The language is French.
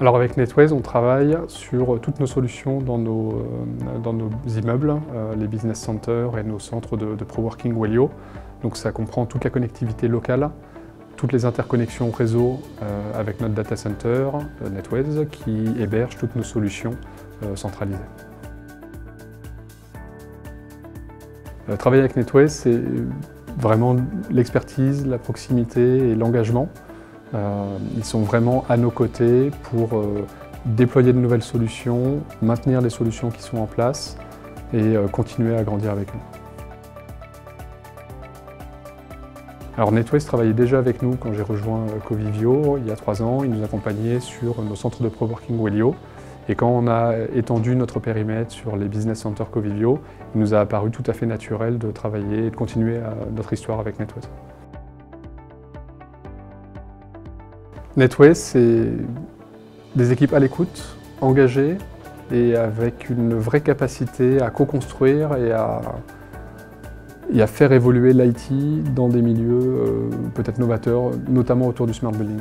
Alors avec NetWays, on travaille sur toutes nos solutions dans nos, euh, immeubles, euh, les business centers et nos centres de, pro-working Wellio. Donc ça comprend toute la connectivité locale, toutes les interconnexions réseau euh, avec notre data center, NetWays, qui héberge toutes nos solutions centralisées. Travailler avec NetWays, c'est vraiment l'expertise, la proximité et l'engagement. Euh, ils sont vraiment à nos côtés pour euh, déployer de nouvelles solutions, maintenir les solutions qui sont en place et euh, continuer à grandir avec nous. Alors NetWays travaillait déjà avec nous quand j'ai rejoint Covivio il y a trois ans. Il nous accompagnait sur nos centres de pro-working Wellio. Et quand on a étendu notre périmètre sur les business centers Covivio, il nous a apparu tout à fait naturel de travailler et de continuer notre histoire avec NetWays. Netway, c'est des équipes à l'écoute, engagées et avec une vraie capacité à co-construire et à, faire évoluer l'IT dans des milieux euh, peut-être novateurs, notamment autour du smart building.